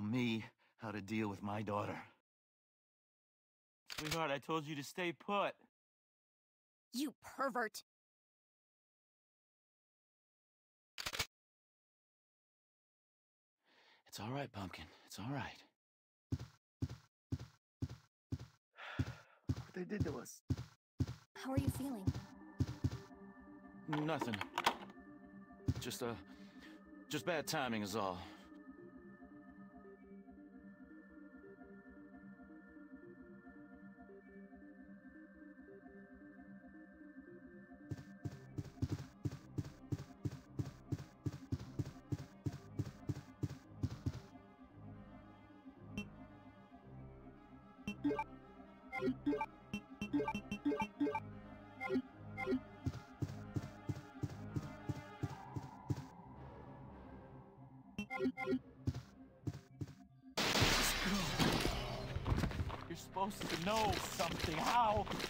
Don't tell me how to deal with my daughter. Sweetheart, I told you to stay put. You pervert! It's all right, Pumpkin. It's all right. what they did to us. How are you feeling? Nothing. Just, uh, just bad timing is all.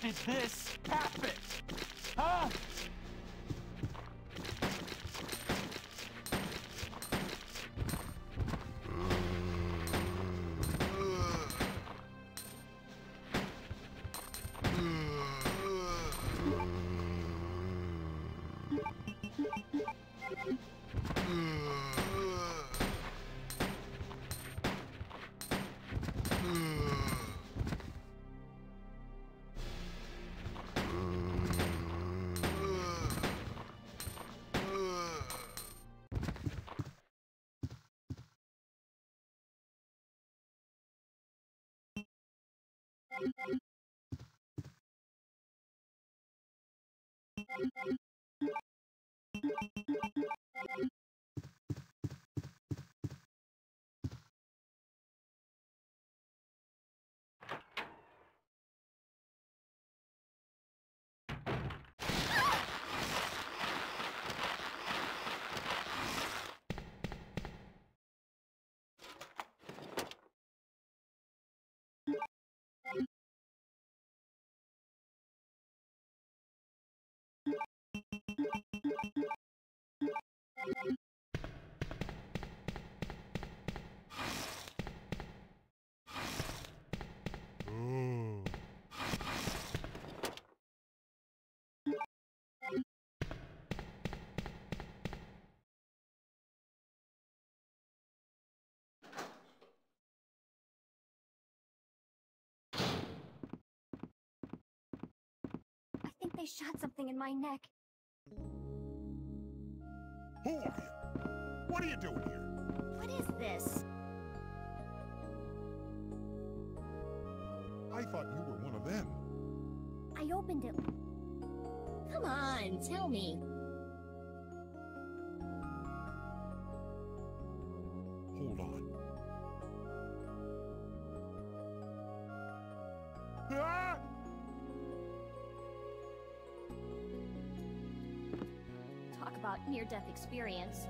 Did this they shot something in my neck. Who are you? What are you doing here? What is this? I thought you were one of them. I opened it. Come on, tell me. Hold on. Ah! Near-death experience.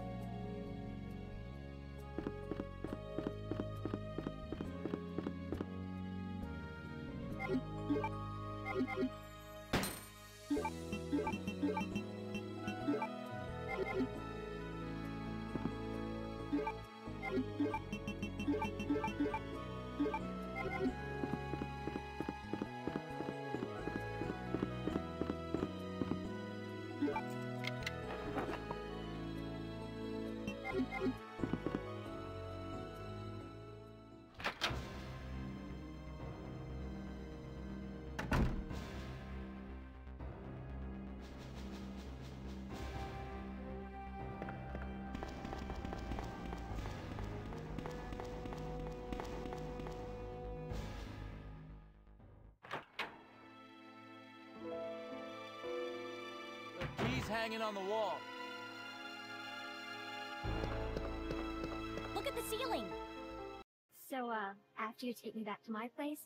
Hanging on the wall. Look at the ceiling! So, uh, after you take me back to my place,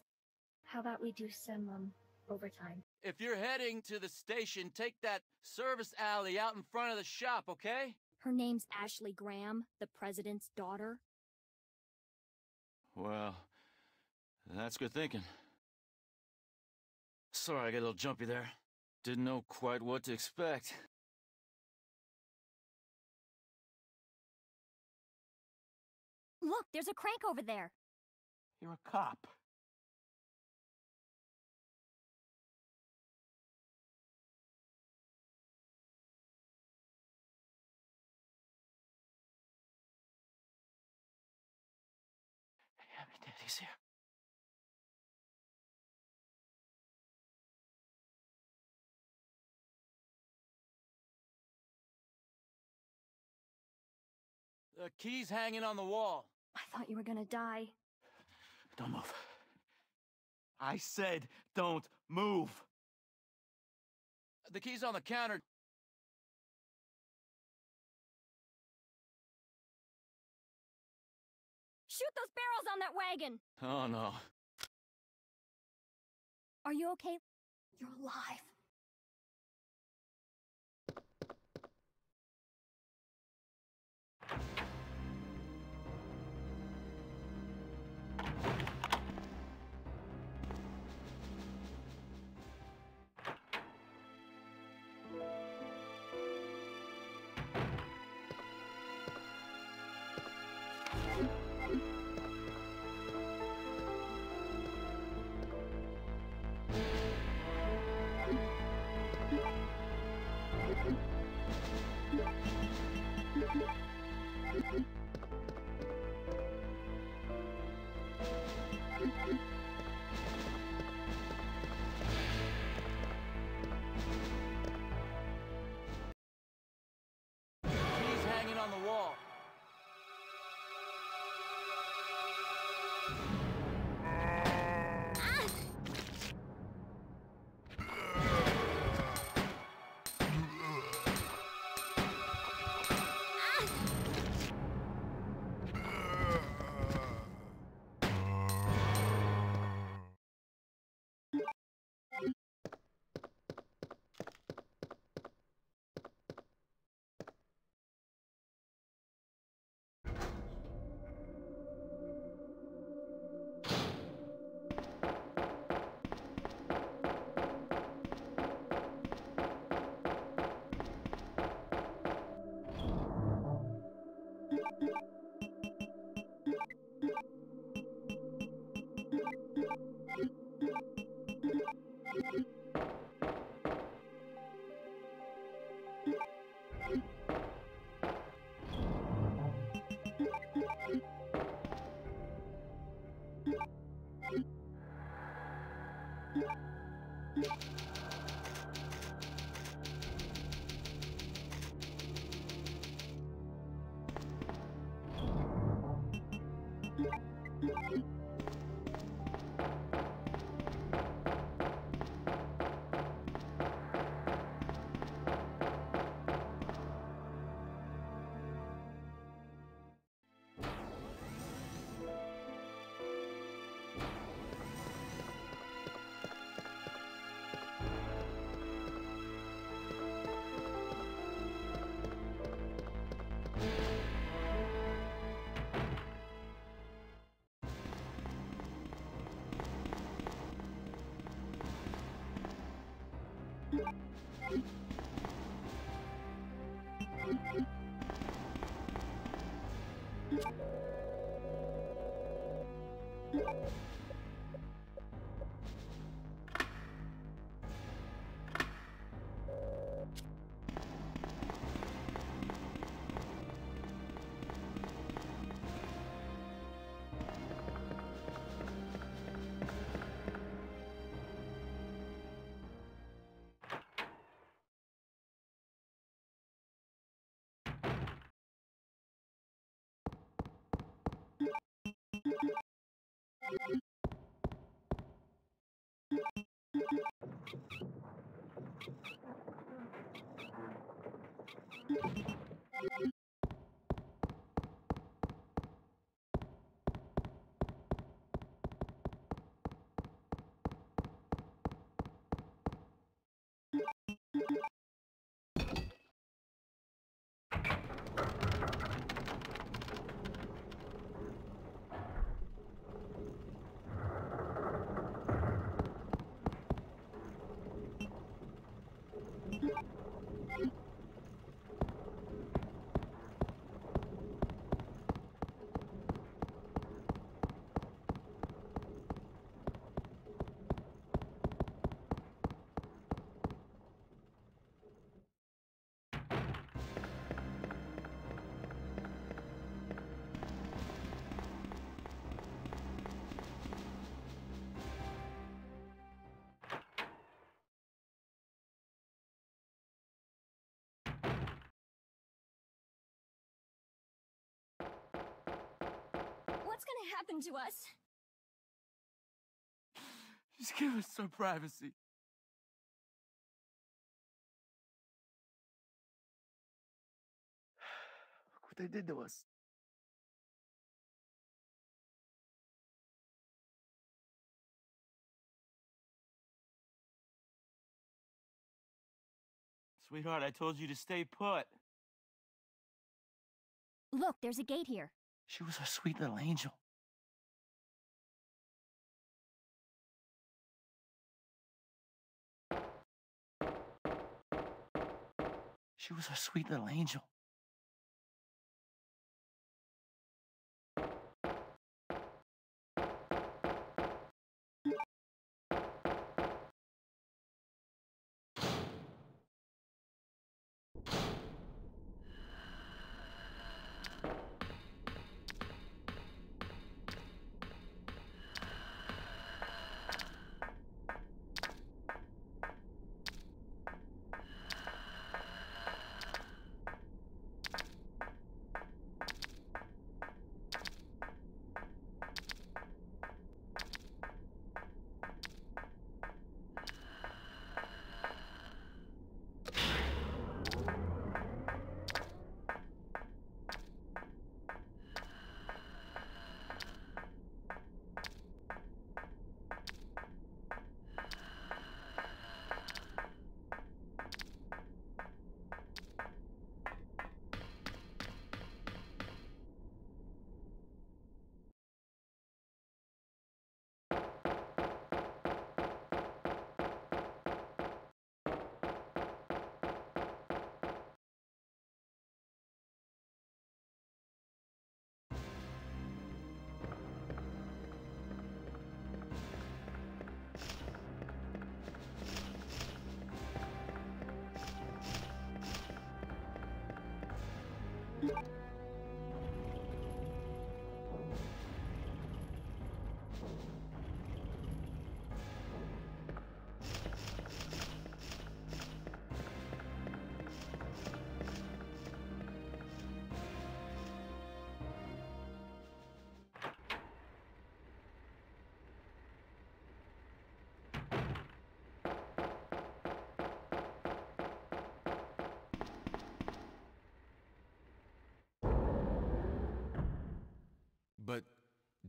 how about we do some, um, overtime? If you're heading to the station, take that service alley out in front of the shop, okay? Her name's Ashley Graham, the president's daughter. Well, that's good thinking. Sorry I got a little jumpy there. Didn't know quite what to expect. Look, there's a crank over there. You're a cop. Hey, Daddy's here. The key's hanging on the wall. I thought you were gonna die. Don't move. I said don't move. The key's on the counter. Shoot those barrels on that wagon! Oh no. Are you okay? You're alive. Key's hanging the wall. What's gonna happen to us? Just give us some privacy. Look what they did to us. Sweetheart, I told you to stay put. Look, there's a gate here. She was a sweet little angel. She was a sweet little angel.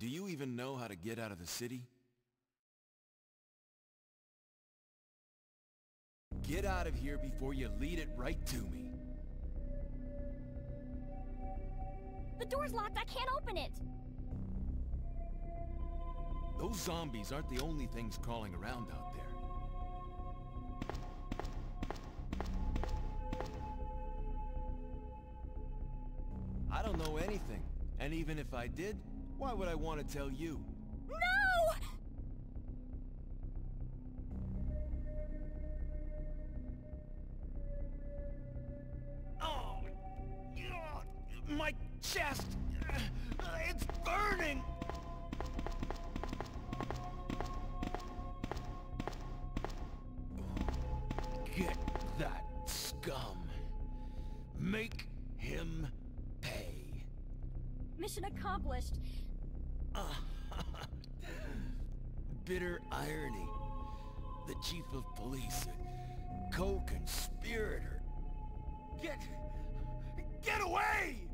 Do you even know how to get out of the city? Get out of here before you lead it right to me. The door's locked. I can't open it. Those zombies aren't the only things crawling around out there. I don't know anything. And even if I did, why would I want to tell you? Co-conspirator. Get... Get away!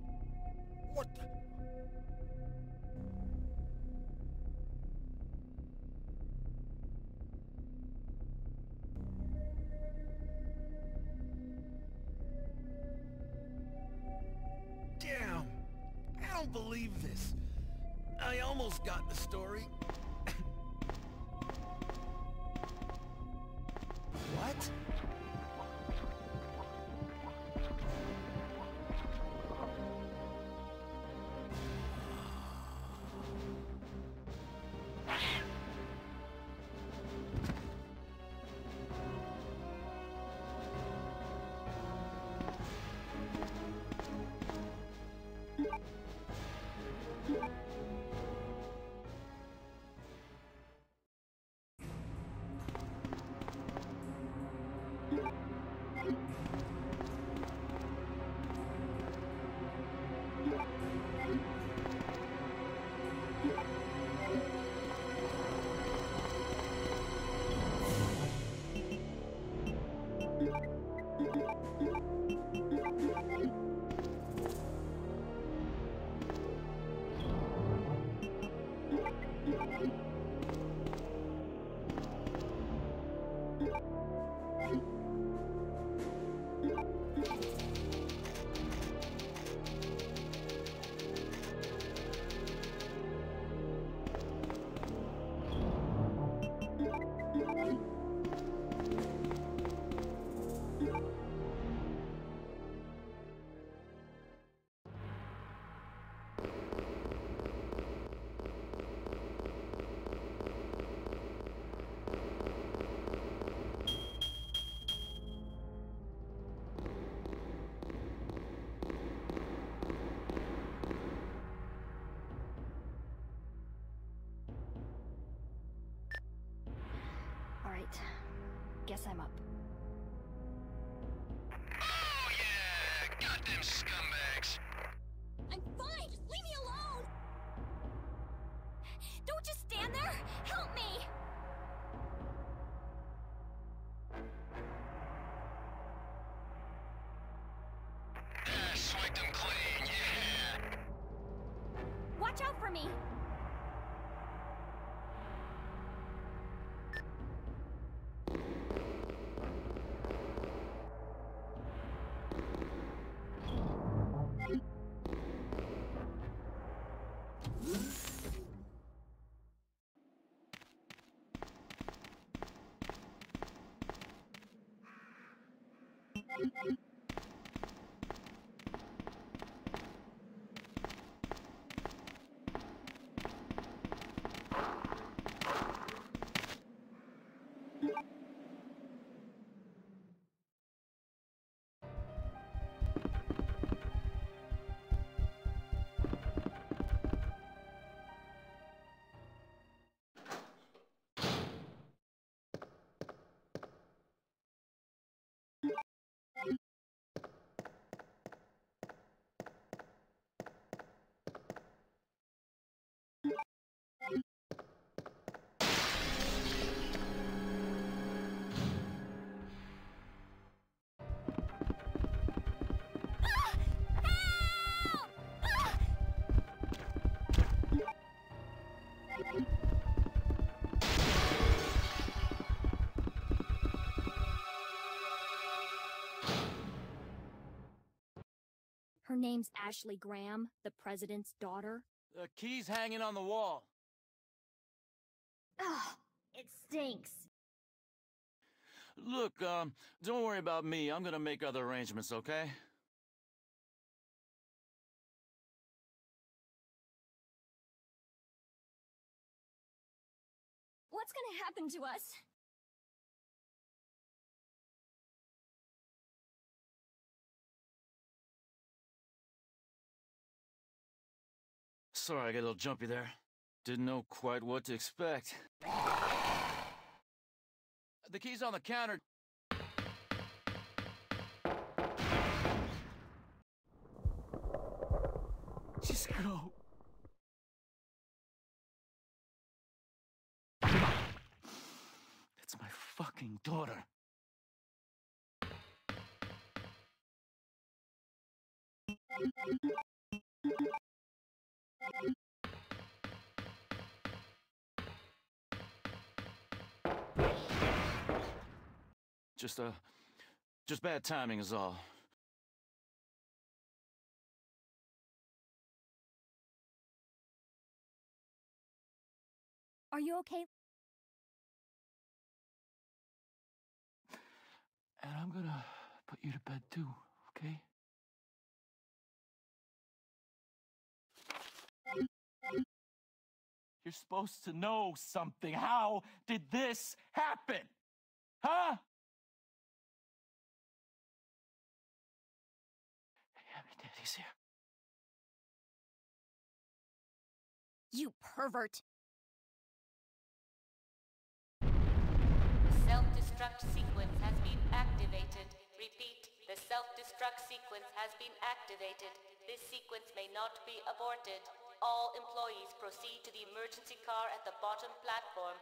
Guess I'm up. Her name's Ashley Graham, the president's daughter. The key's hanging on the wall. Ugh, it stinks. Look, um, don't worry about me. I'm gonna make other arrangements, okay? What's gonna happen to us? Sorry, I got a little jumpy there. Didn't know quite what to expect. The key's on the counter. Just go. That's my fucking daughter. Just, uh, just bad timing is all. Are you okay? And I'm gonna put you to bed too, okay? You're supposed to know something. How did this happen? Huh? Hey, Daddy's here. You pervert. Self-destruct sequence has been activated. Repeat, the self-destruct sequence has been activated. This sequence may not be aborted. All employees proceed to the emergency car at the bottom platform.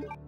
Thank you.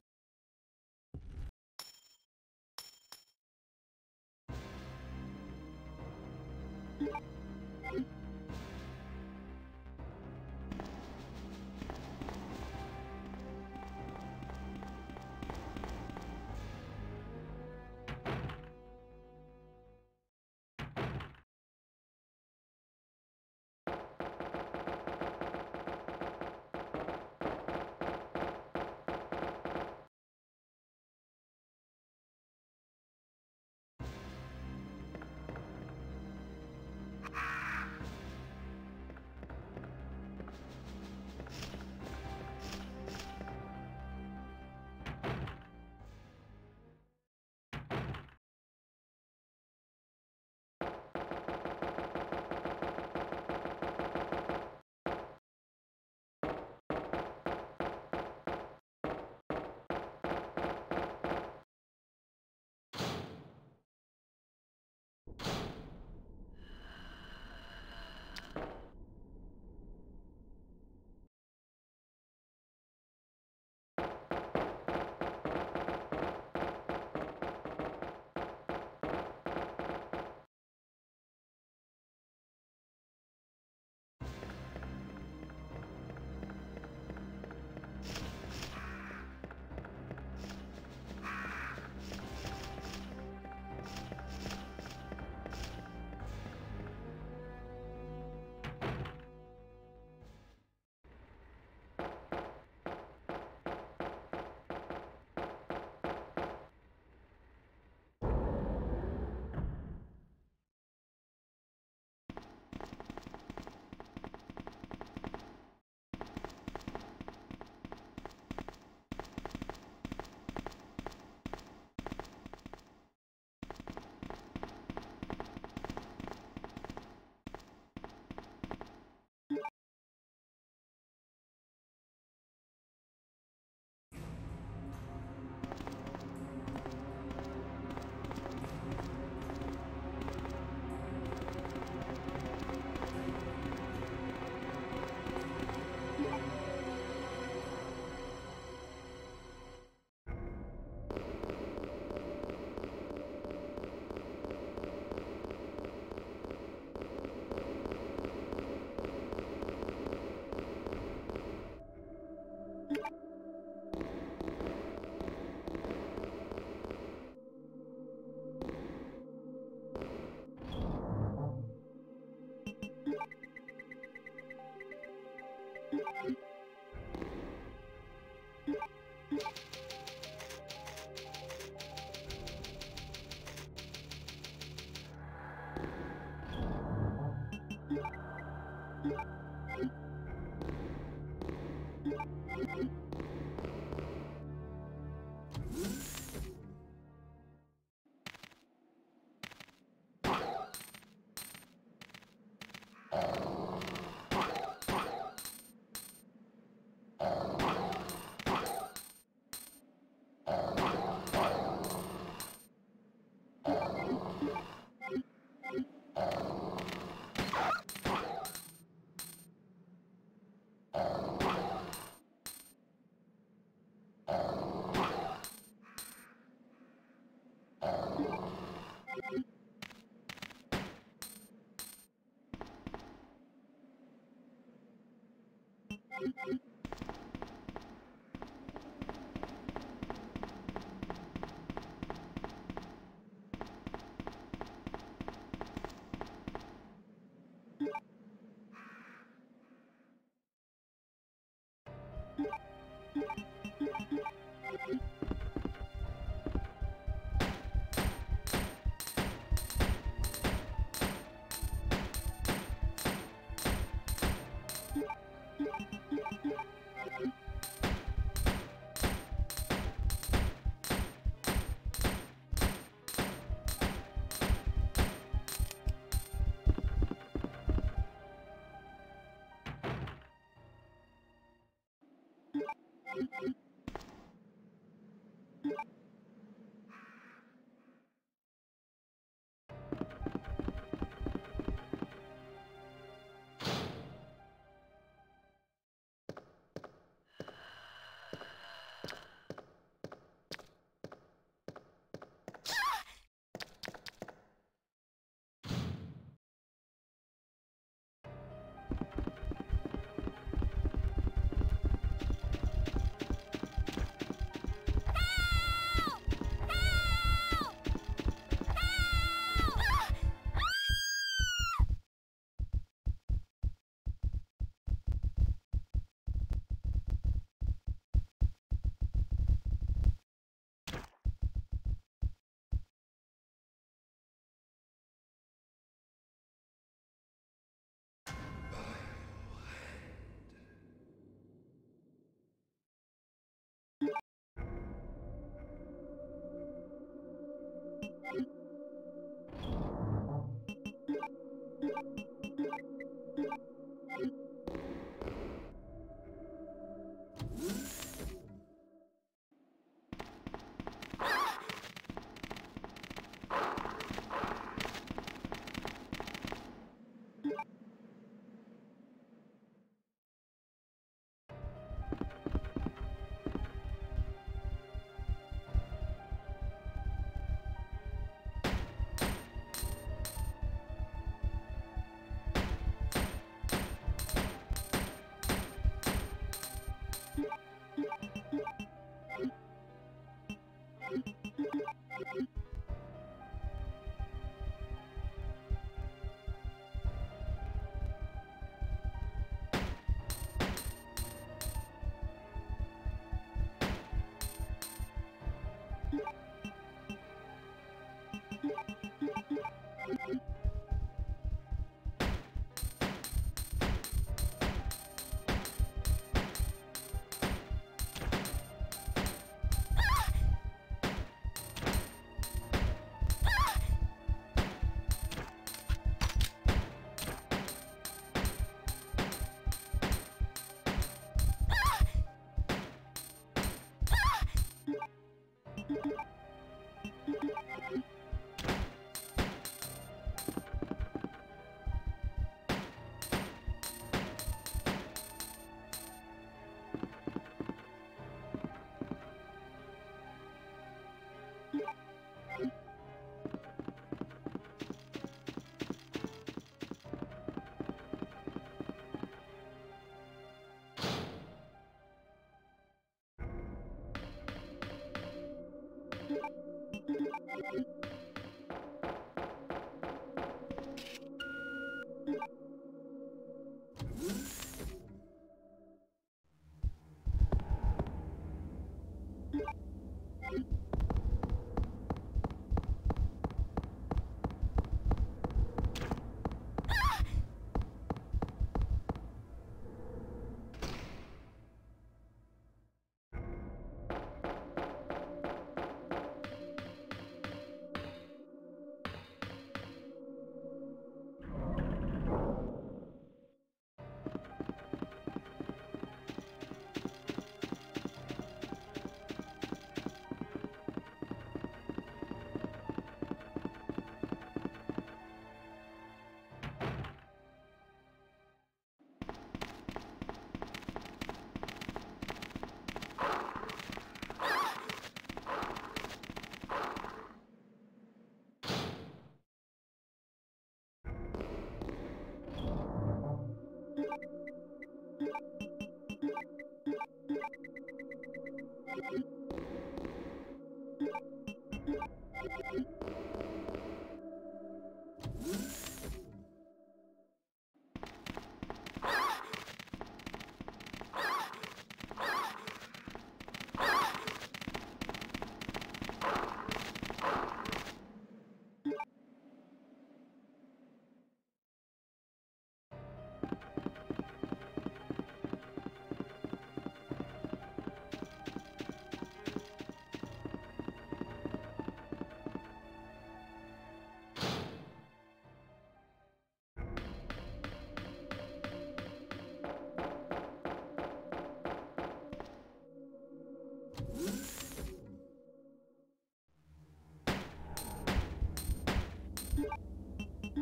Thank you.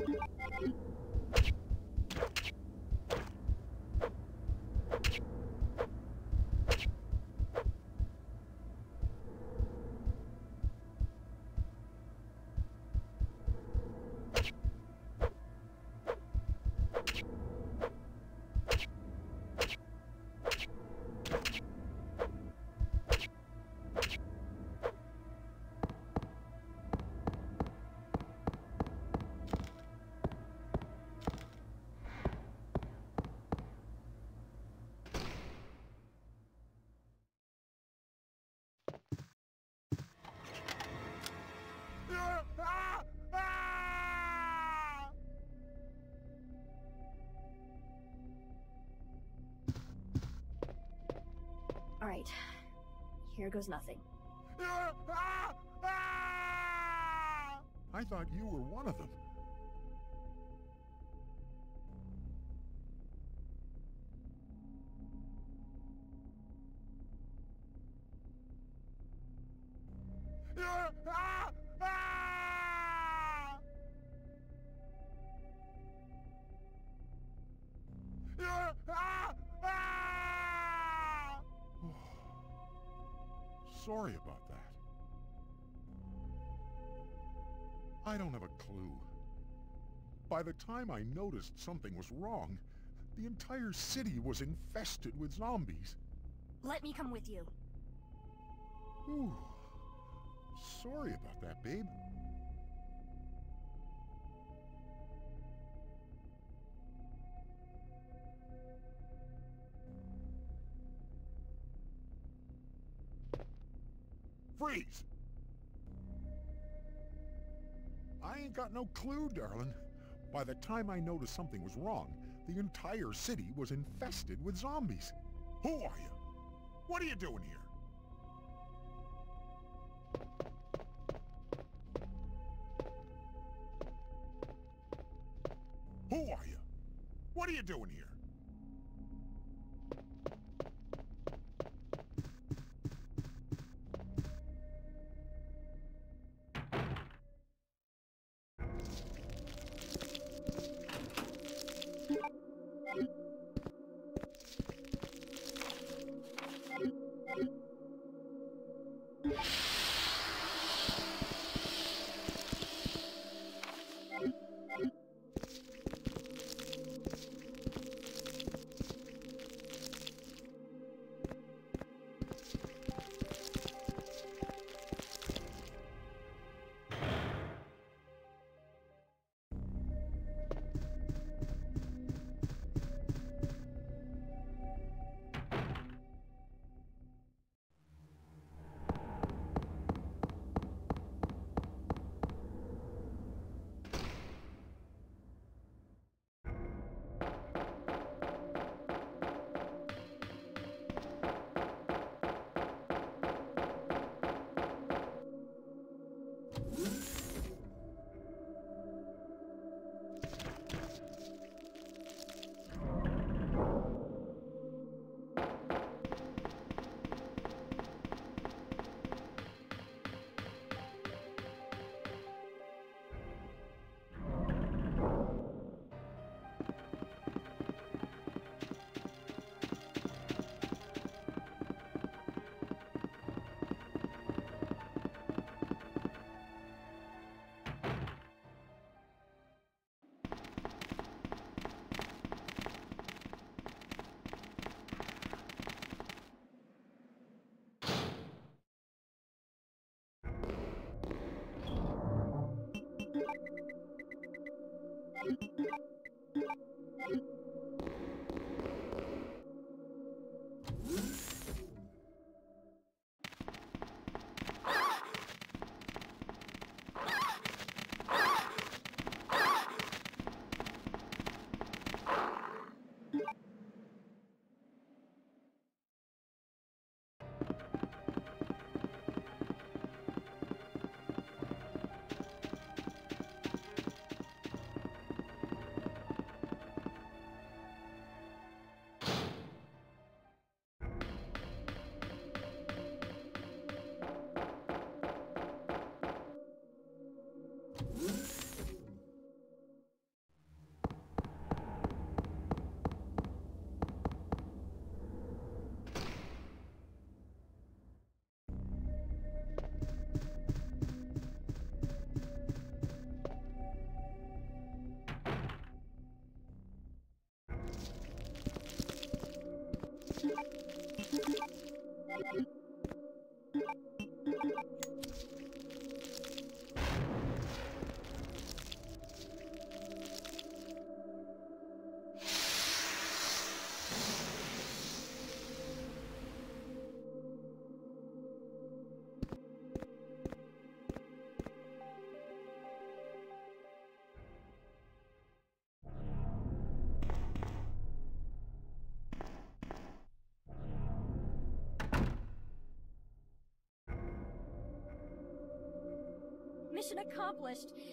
you Alright. Here goes nothing. I thought you were one of them. Sorry about that. I don't have a clue. By the time I noticed something was wrong, the entire city was infested with zombies. Let me come with you. Ooh. Sorry about that, babe. Got no clue, darling. By the time I noticed something was wrong, the entire city was infested with zombies. Who are you? What are you doing here? mission accomplished.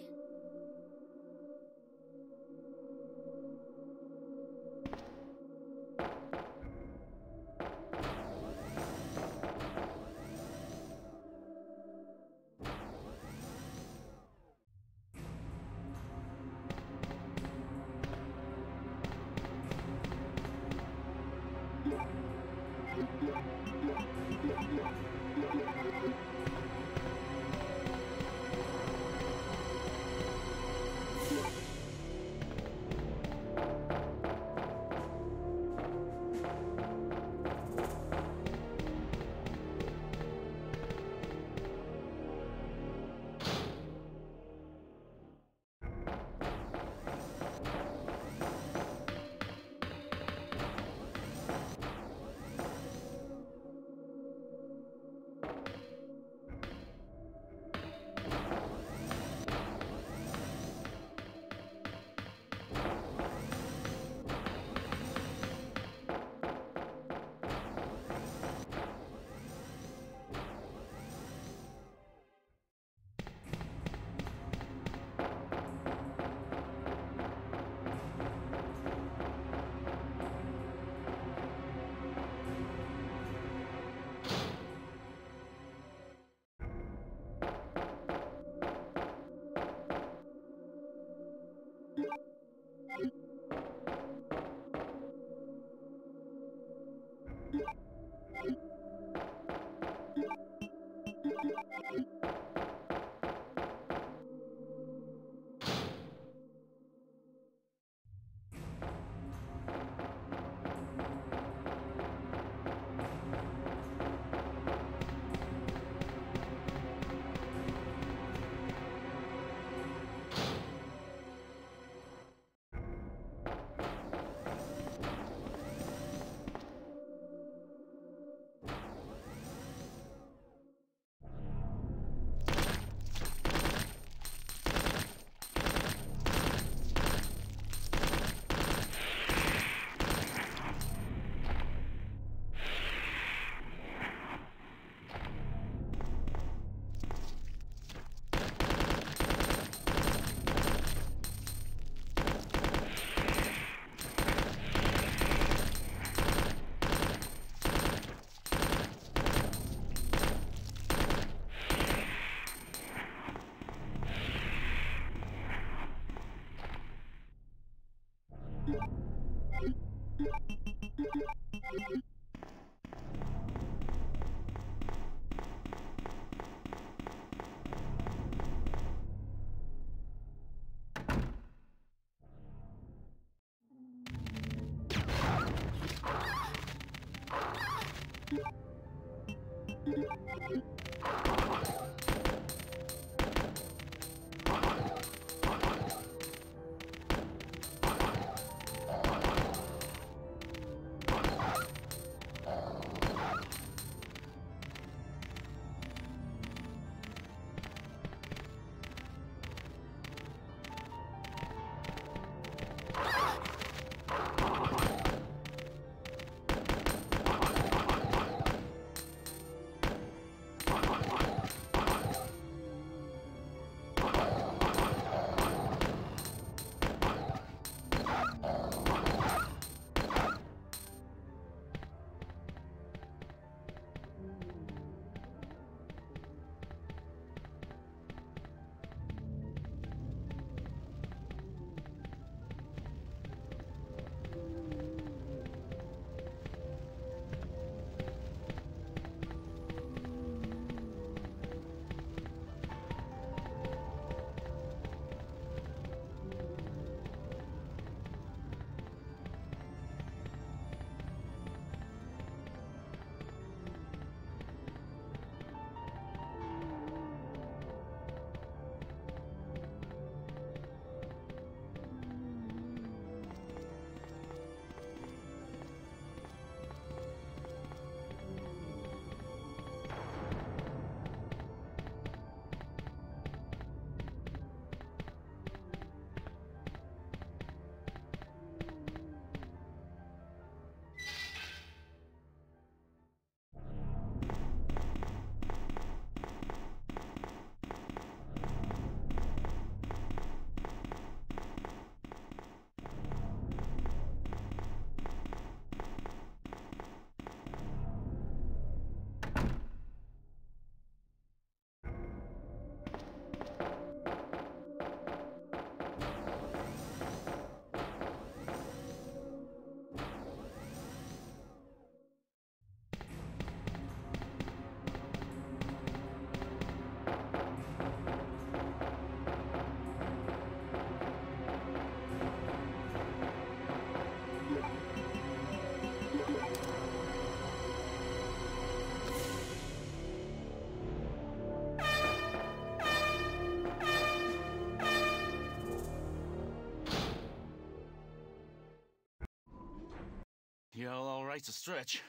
Yeah, all right a stretch.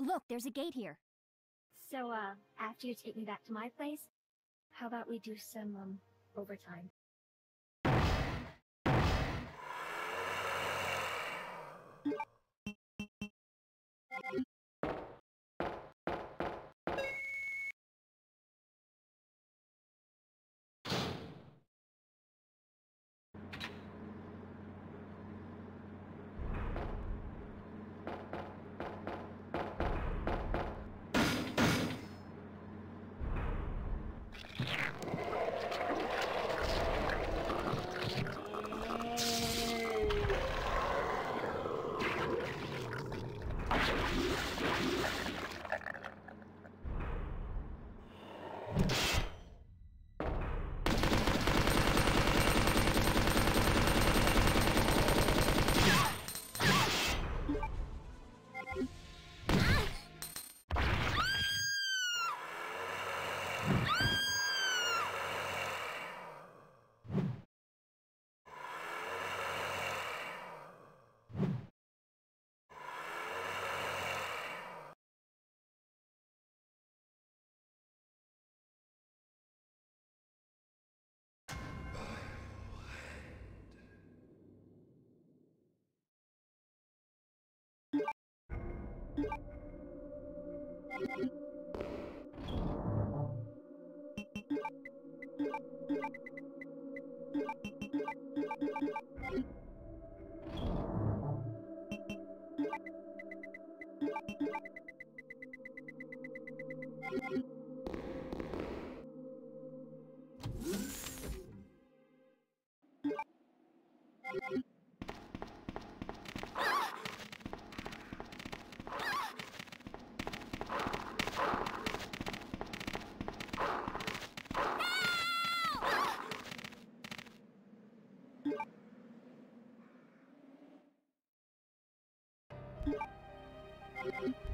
Look, there's a gate here. So, uh, after you take me back to my place, how about we do some, um, overtime? Thank you.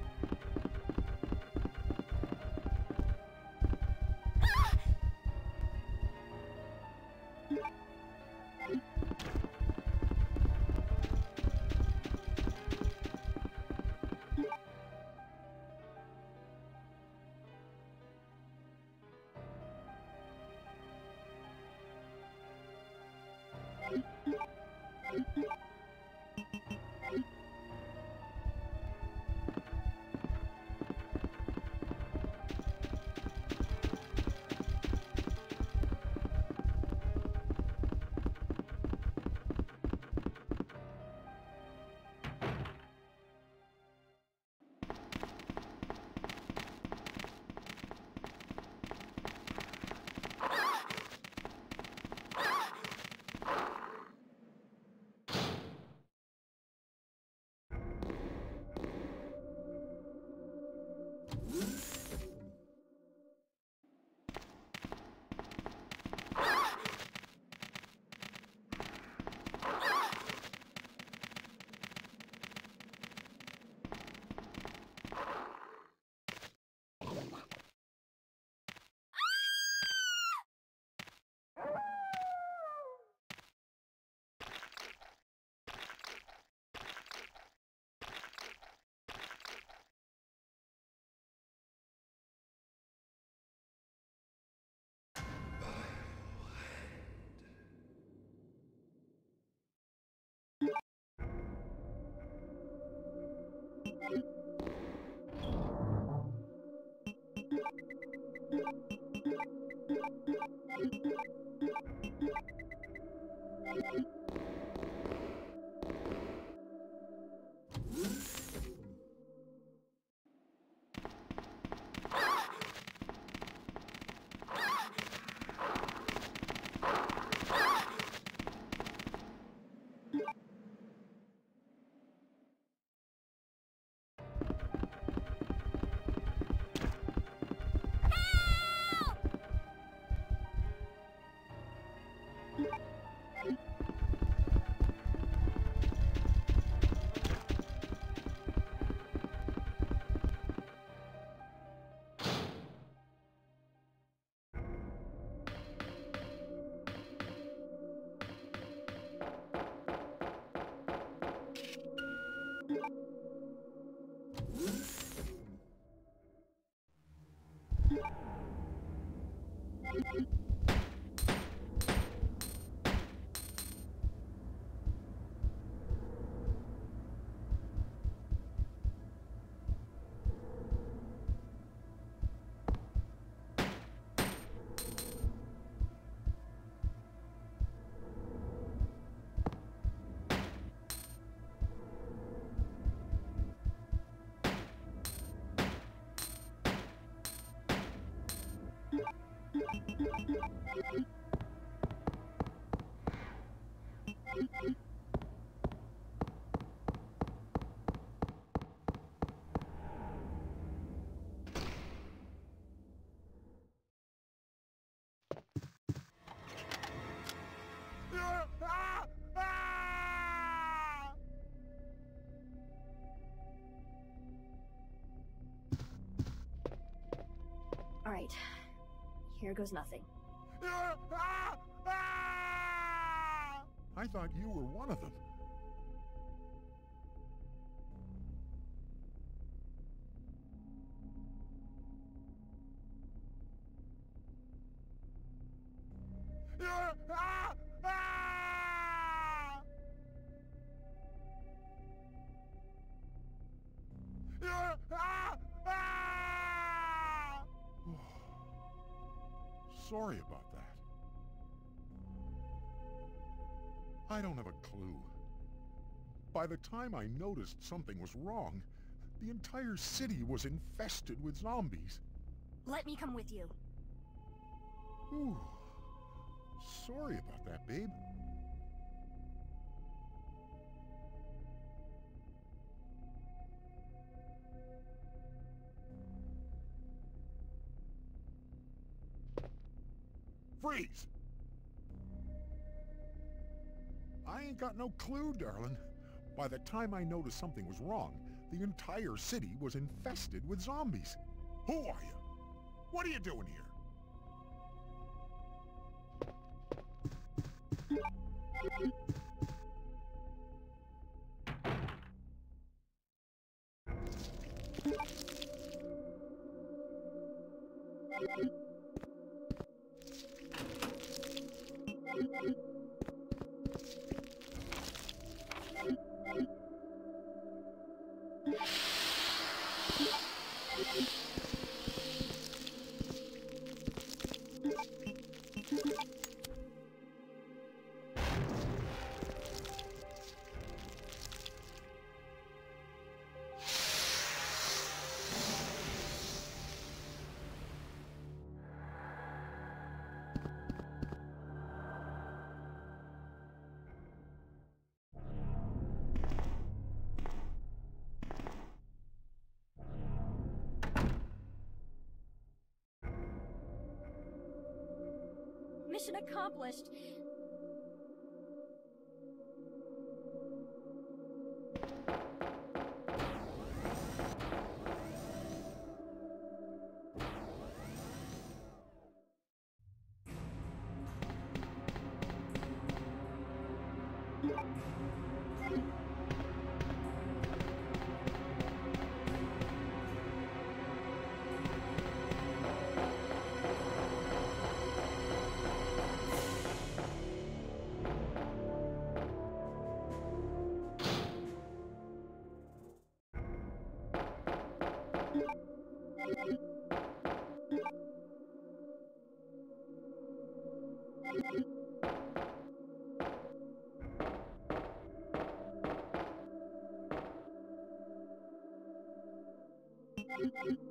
Ah! Ah! Ah! Alright. Here goes nothing. I thought you were one of them. Sorry about I don't have a clue. By the time I noticed something was wrong, the entire city was infested with zombies. Let me come with you. Ooh. Sorry about that, babe. Freeze! I ain't got no clue, darling. By the time I noticed something was wrong, the entire city was infested with zombies. Who are you? What are you doing here? Accomplished. Thank you.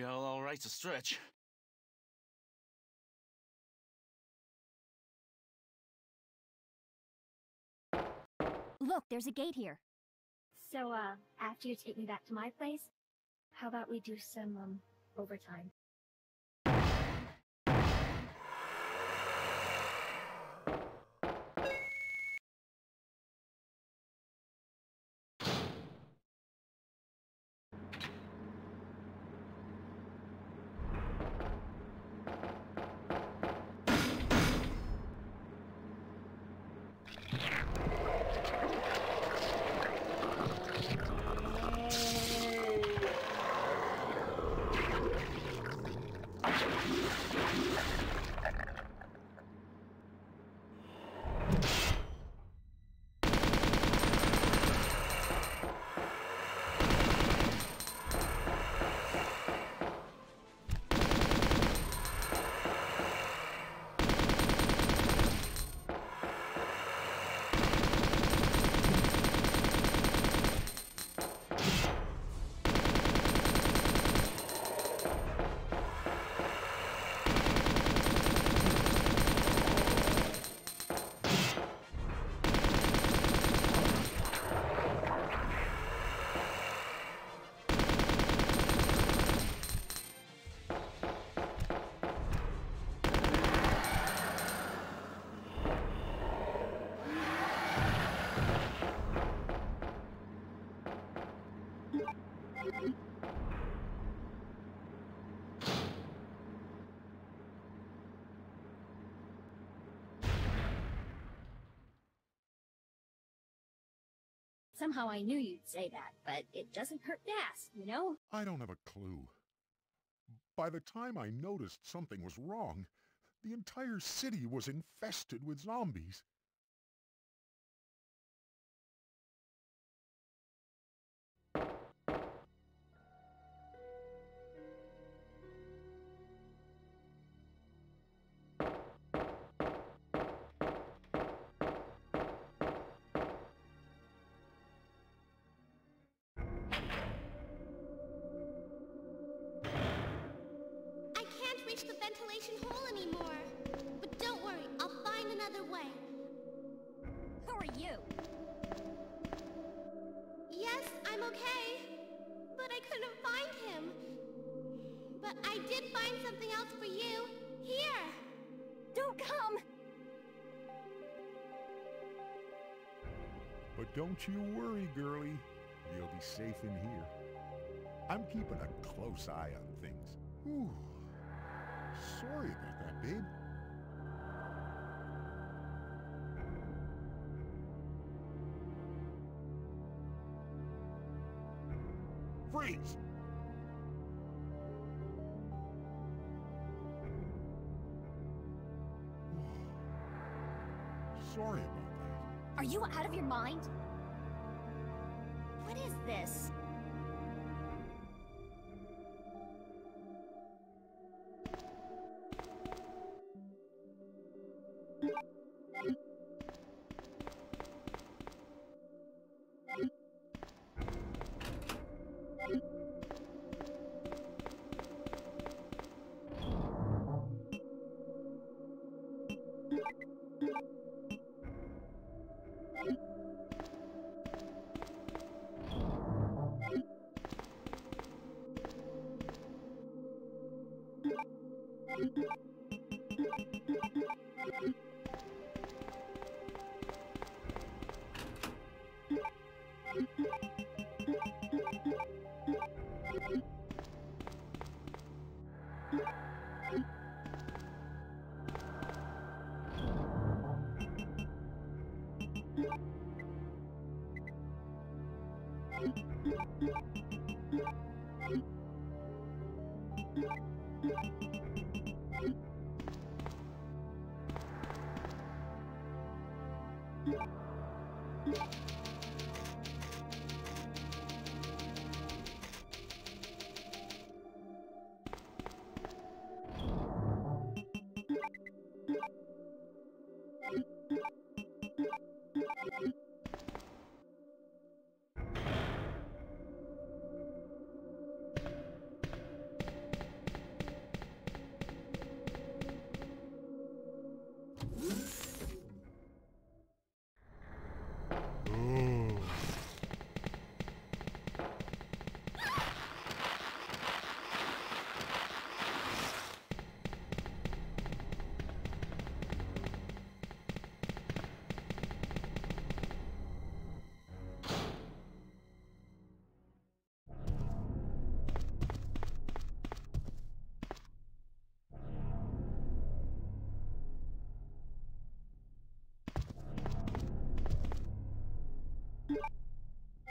Yeah, all right's a stretch. Look, there's a gate here. So, uh, after you take me back to my place, how about we do some, um, overtime? Somehow I knew you'd say that, but it doesn't hurt to ask, you know? I don't have a clue. By the time I noticed something was wrong, the entire city was infested with zombies. Don't you worry, girlie. You'll be safe in here. I'm keeping a close eye on things. Whew. Sorry about that, babe. Freeze! Sorry about that. Are you out of your mind?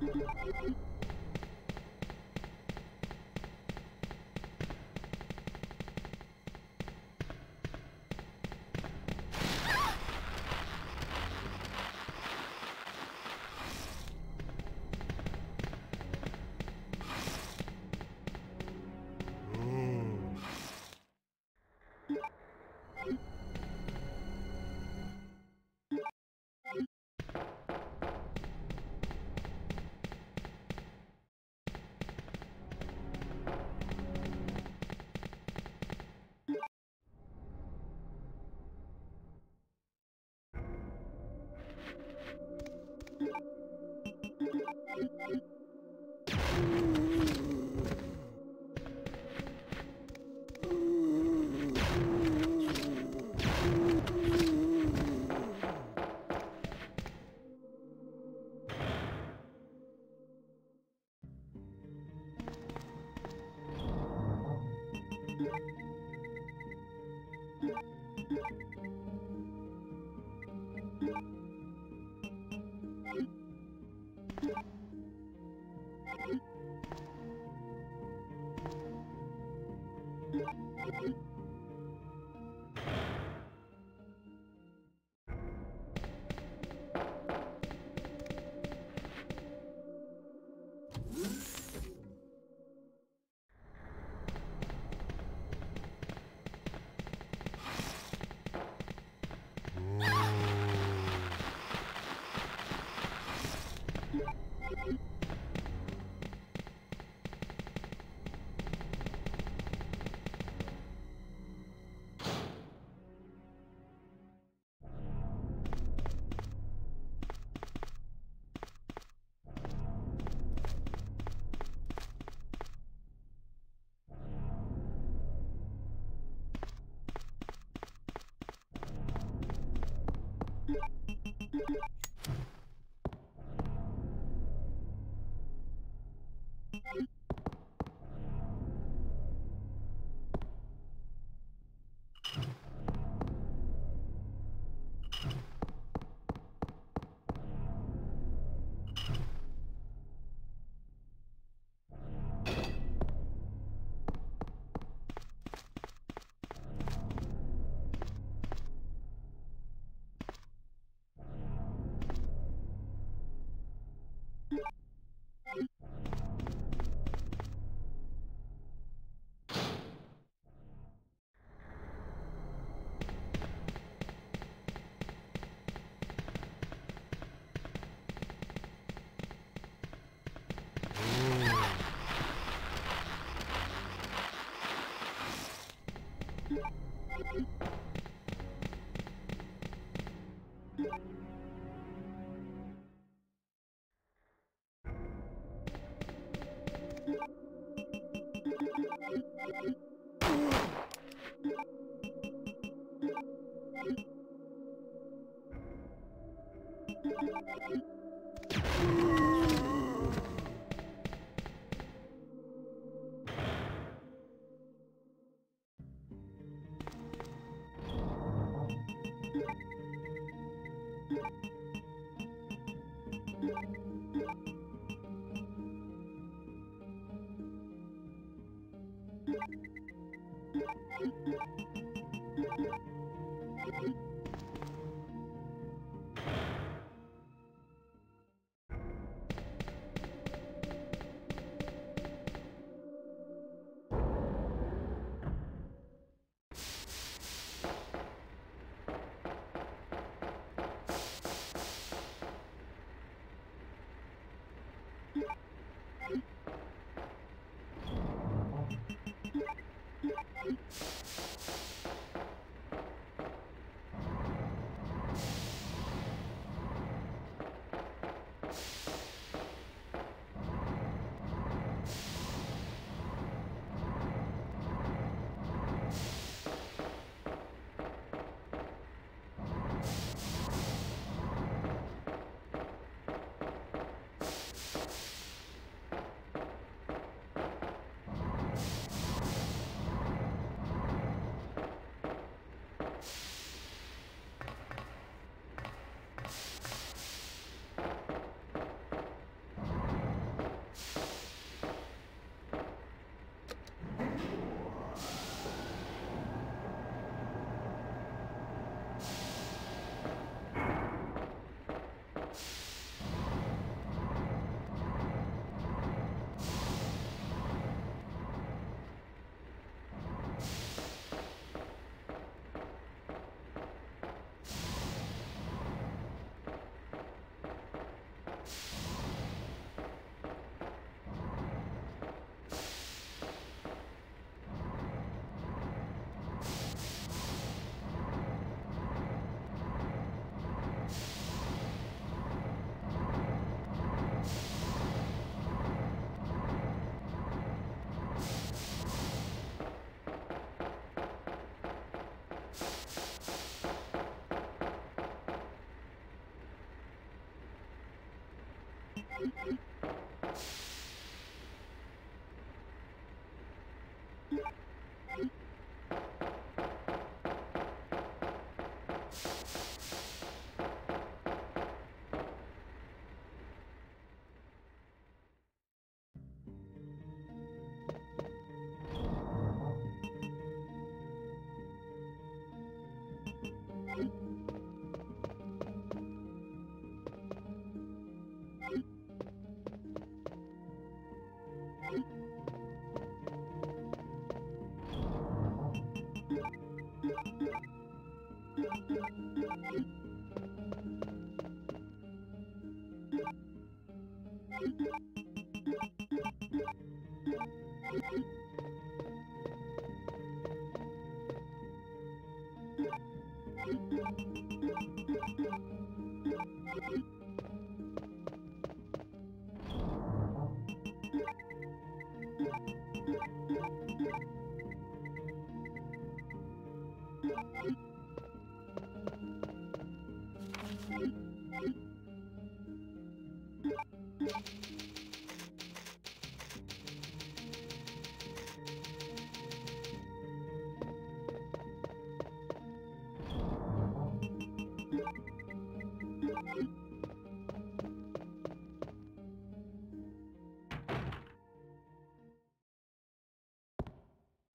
Thank you.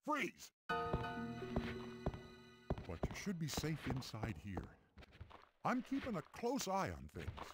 Freeze! But you should be safe inside here. I'm keeping a close eye on things.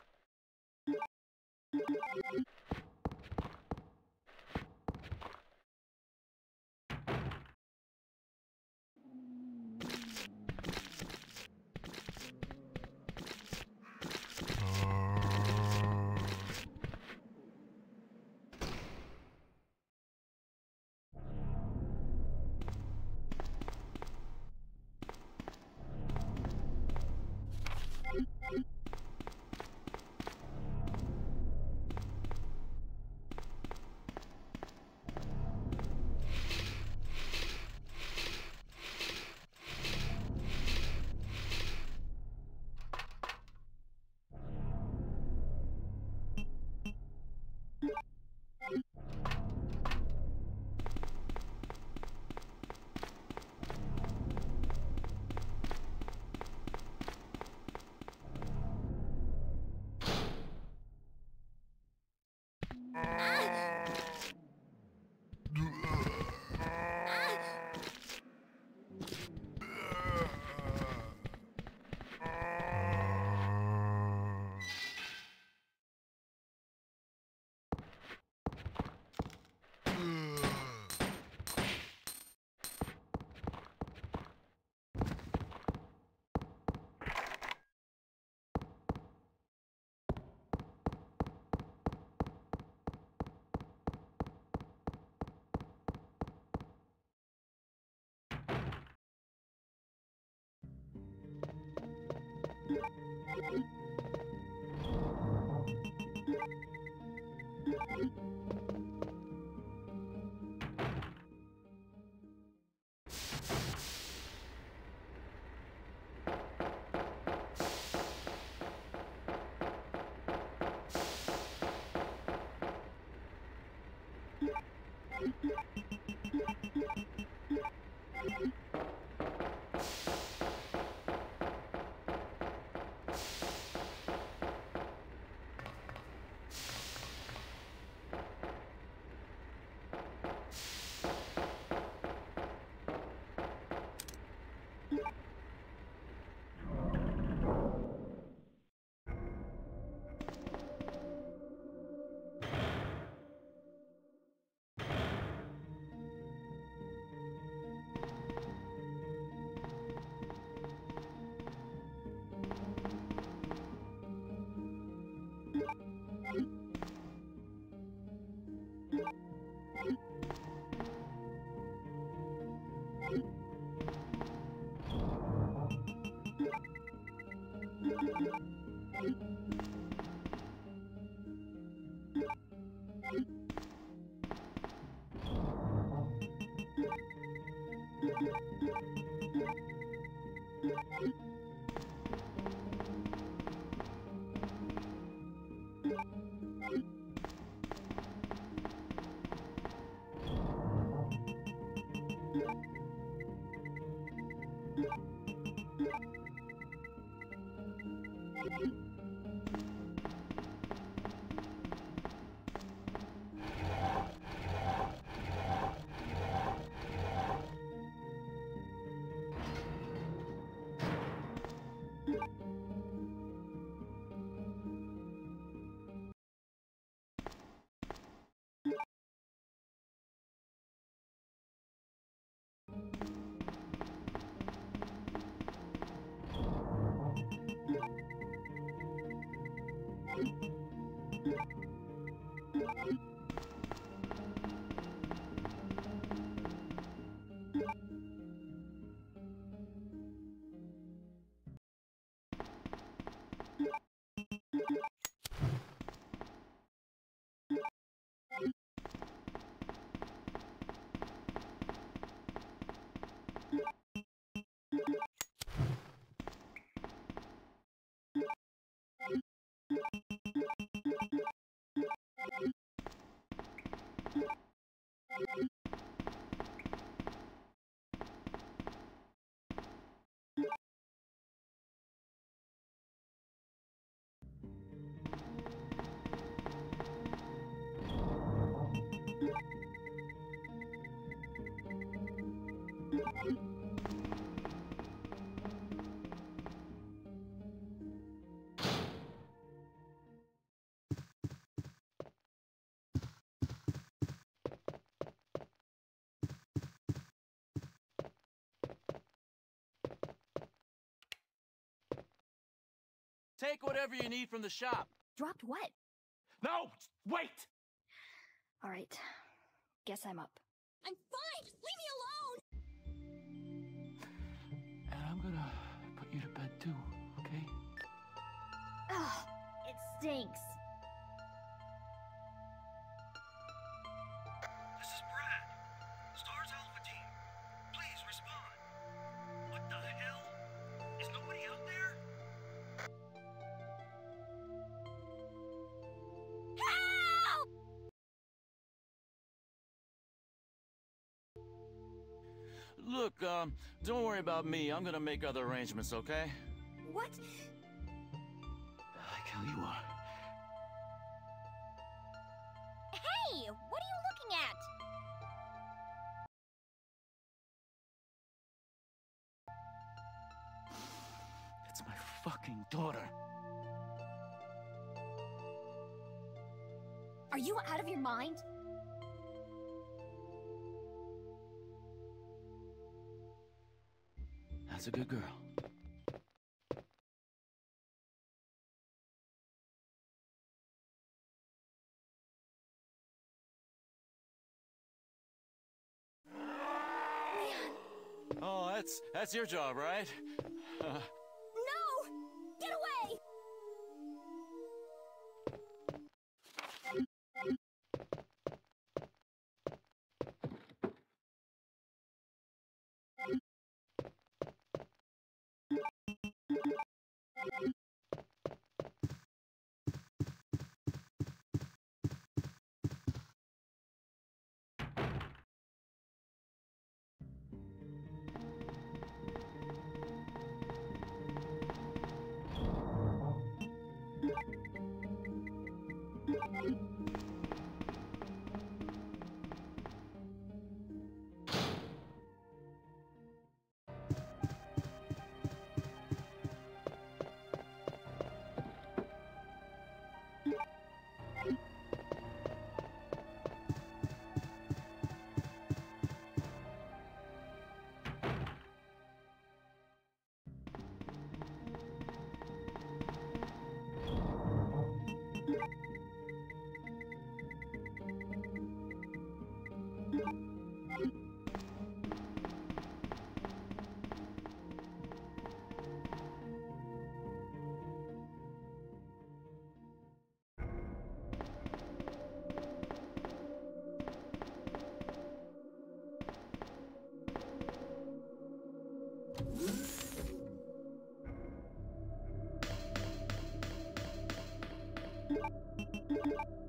Take whatever you need from the shop. Dropped what? No! Wait! Alright. Guess I'm up. I'm fine! Leave me alone! And I'm gonna put you to bed too, okay? Ugh, it stinks. Look, um, don't worry about me. I'm gonna make other arrangements, okay? What? Like how you are. Hey! What are you looking at? It's my fucking daughter. Are you out of your mind? That's a good girl. Oh, that's that's your job, right? you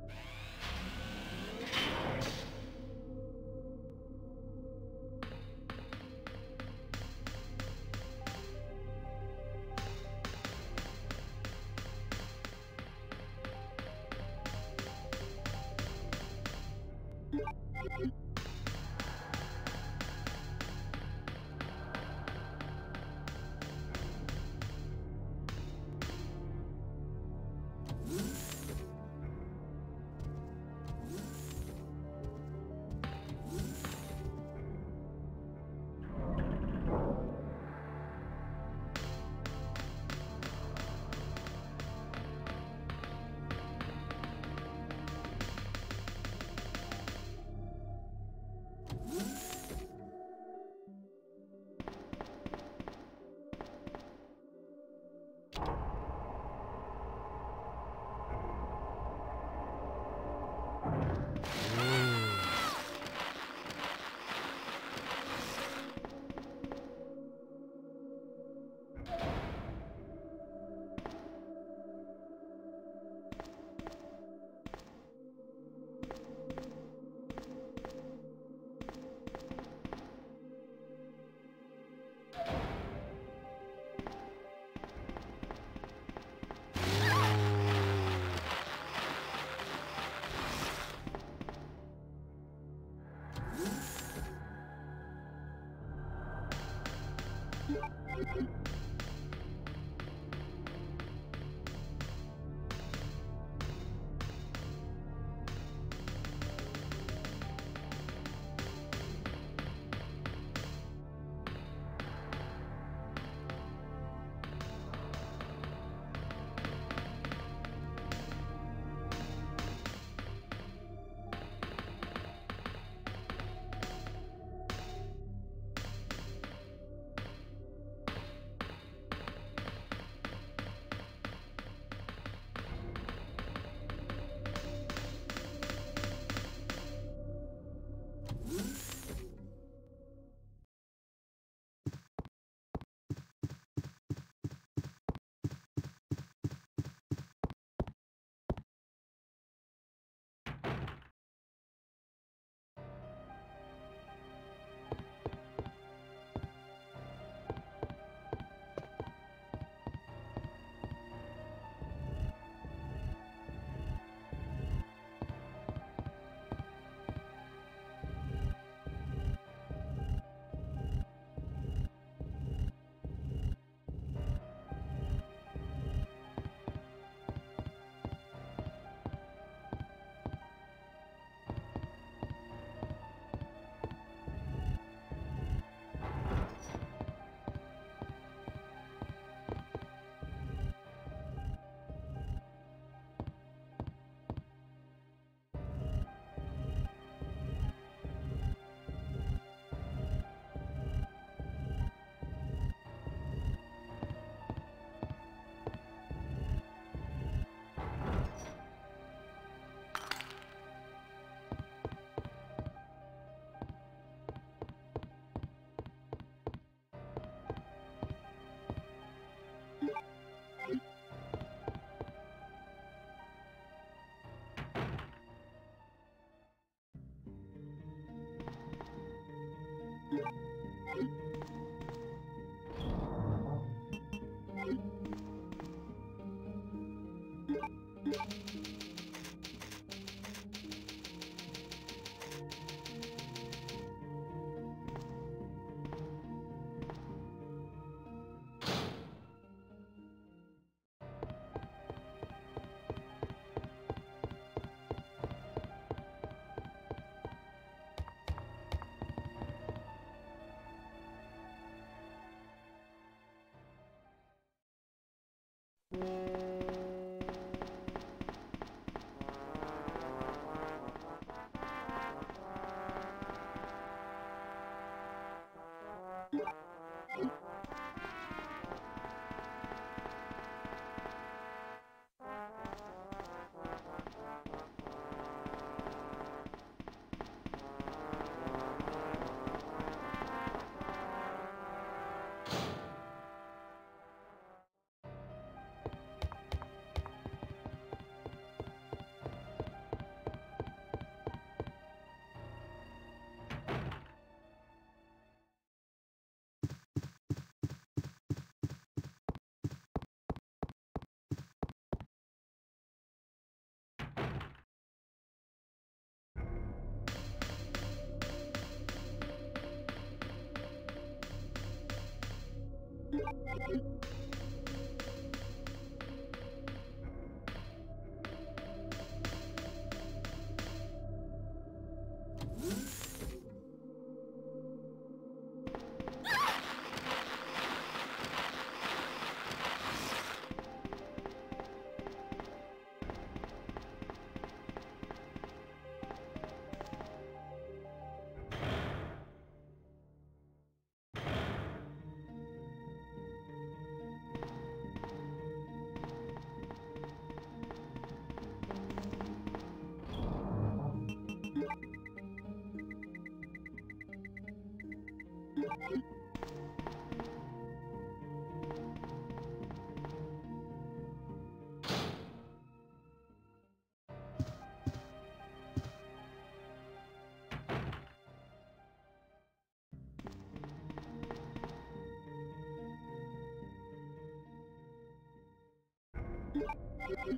you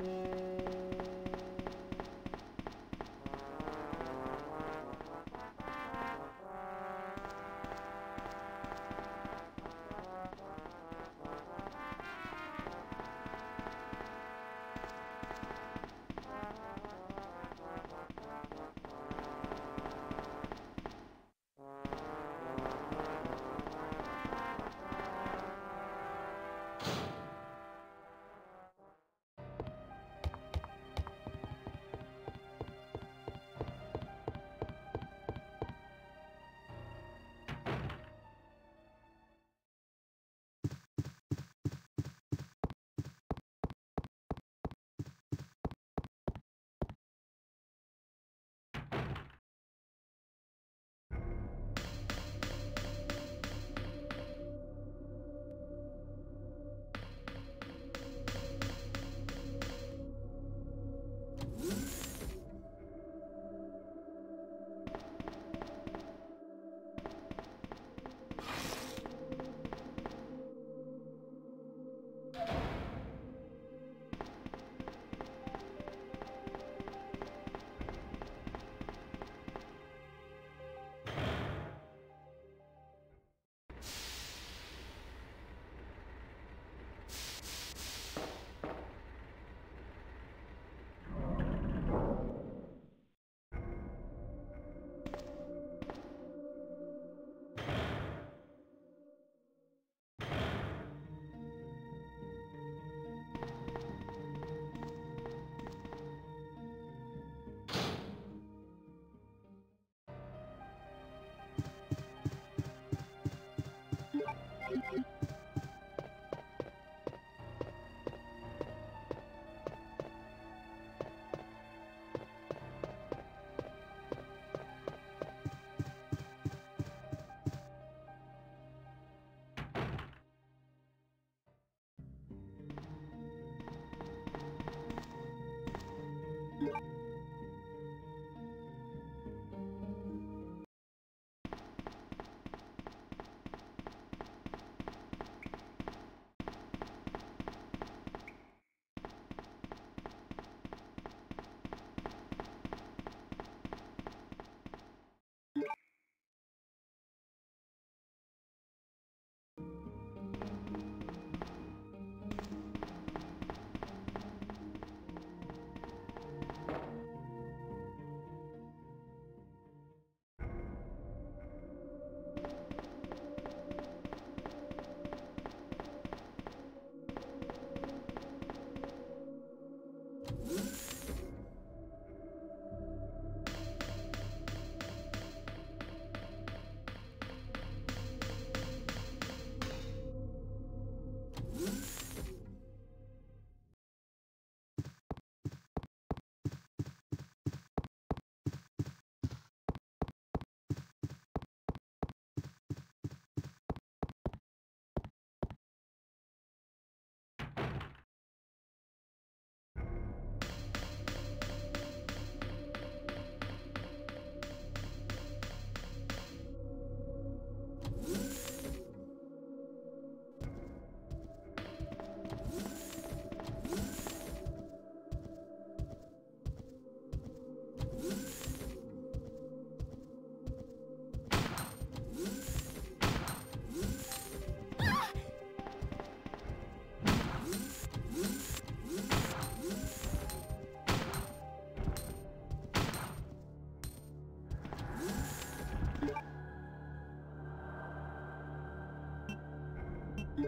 Yeah.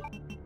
Thank you.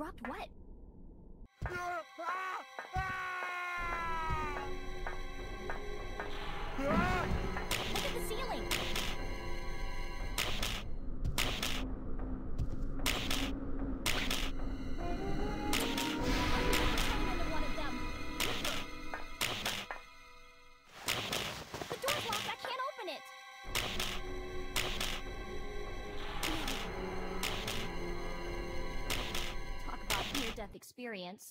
Dropped what? Experience.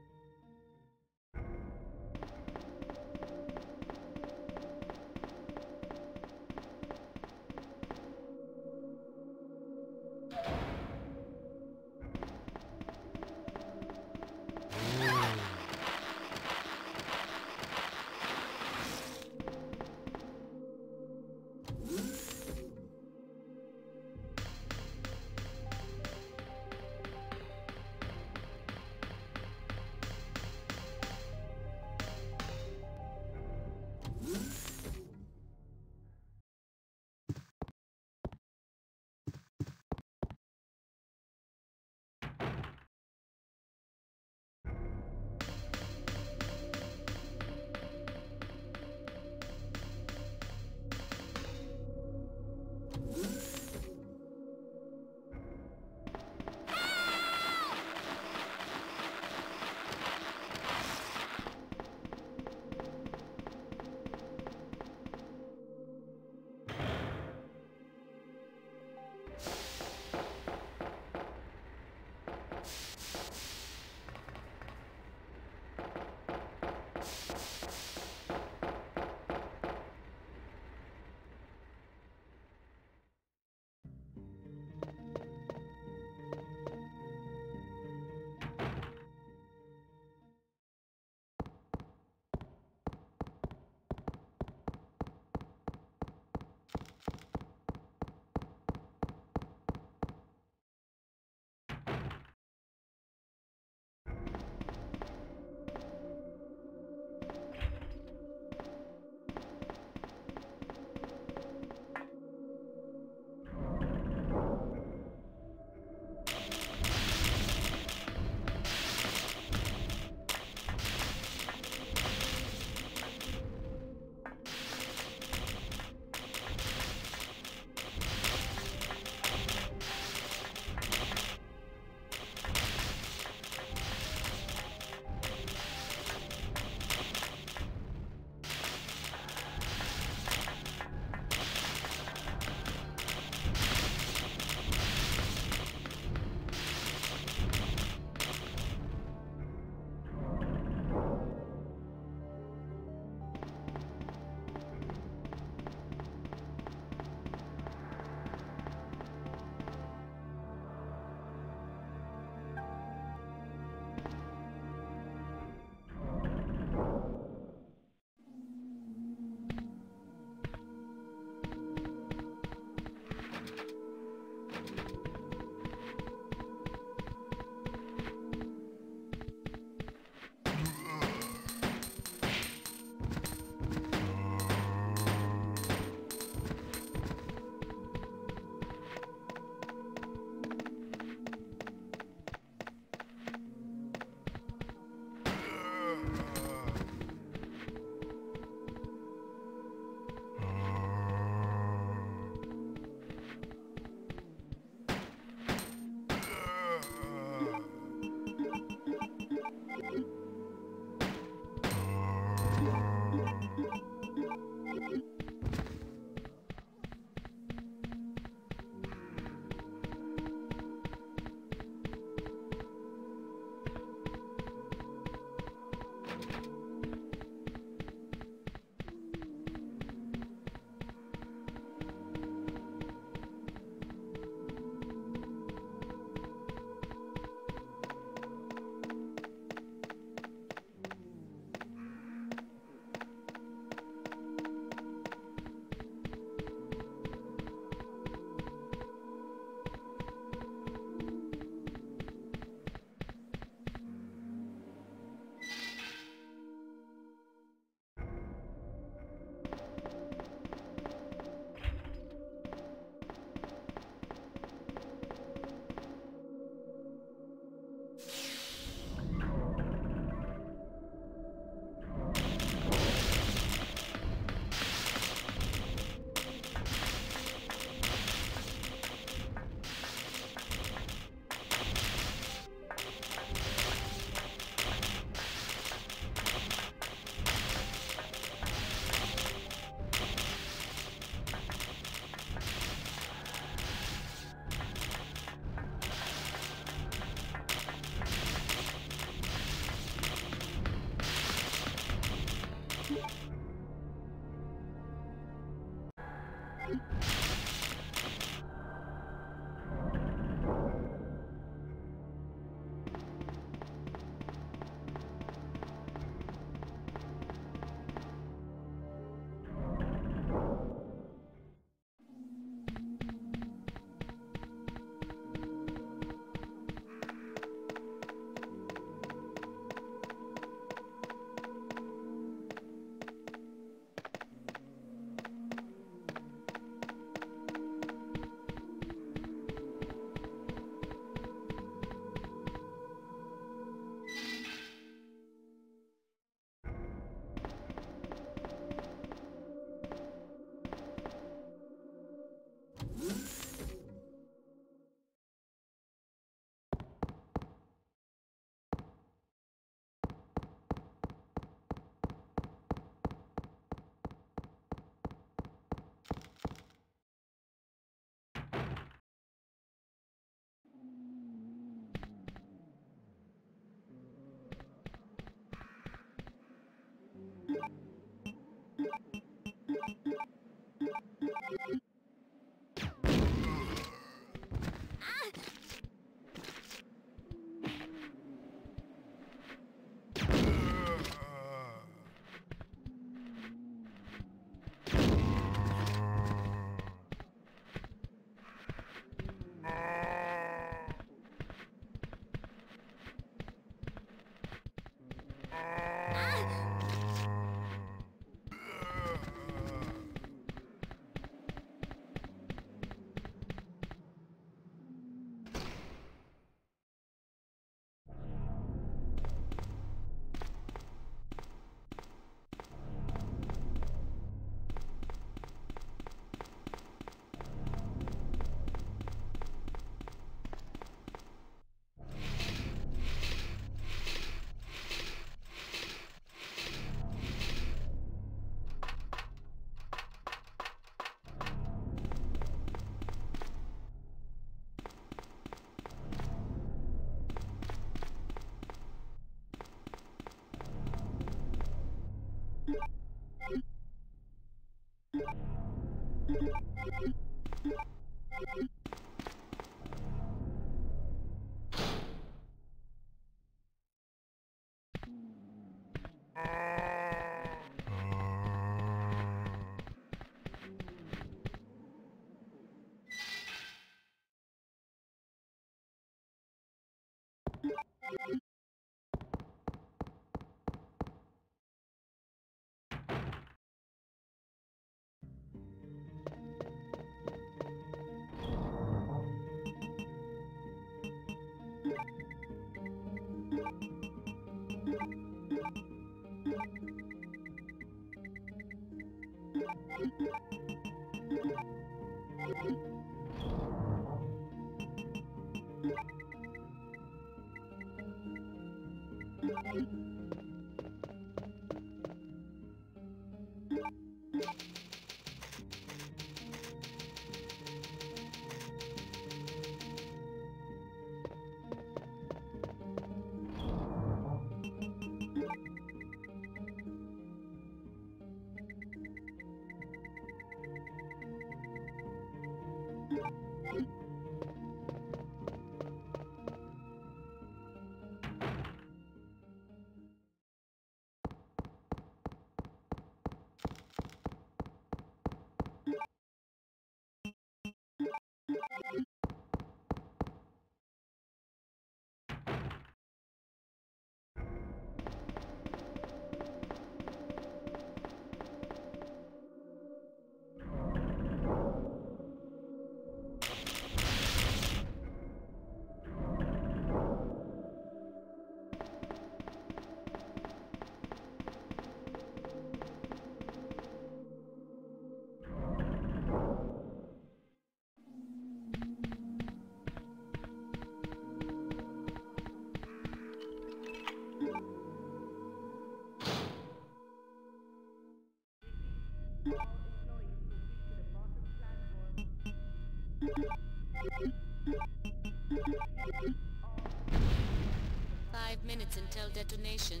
Five minutes until detonation.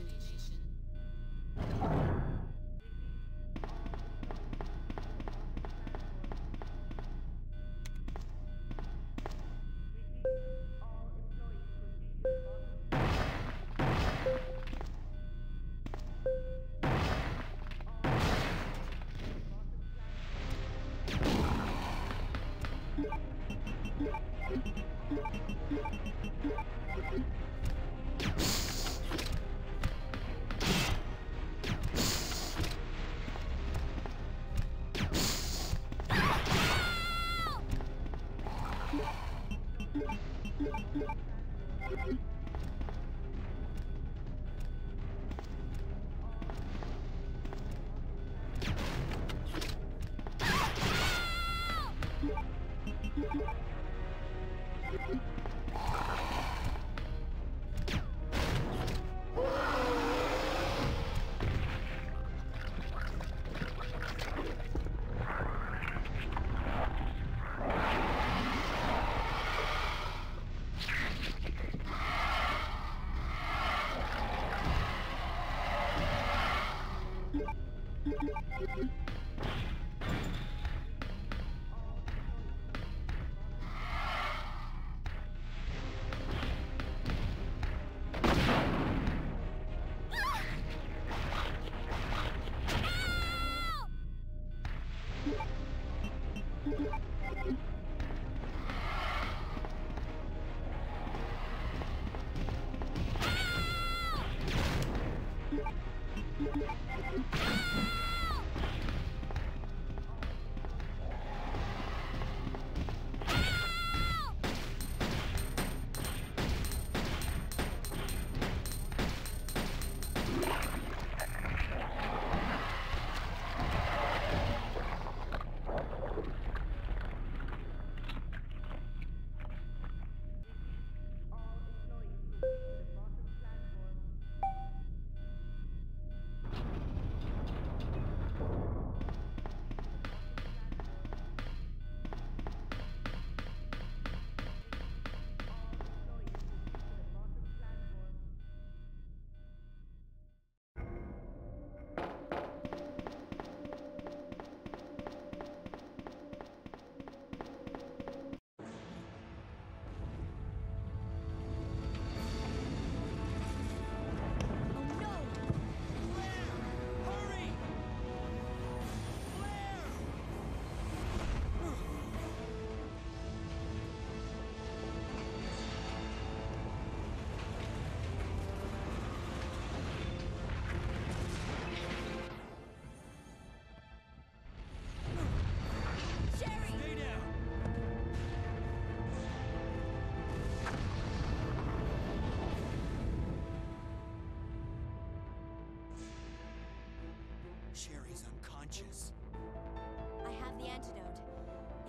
you witches. I have the antidote.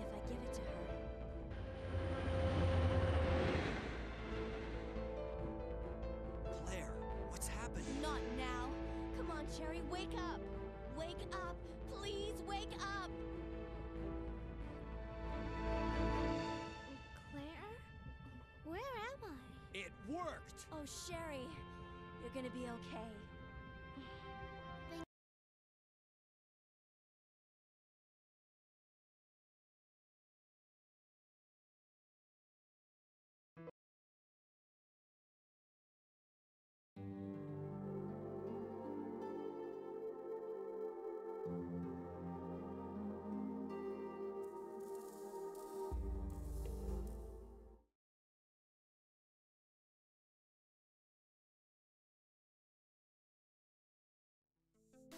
If I give it to her. Claire, what's happening? Not now. Come on, Sherry, wake up. Wake up. Please wake up. Claire? Where am I? It worked! Oh, Sherry, you're gonna be okay.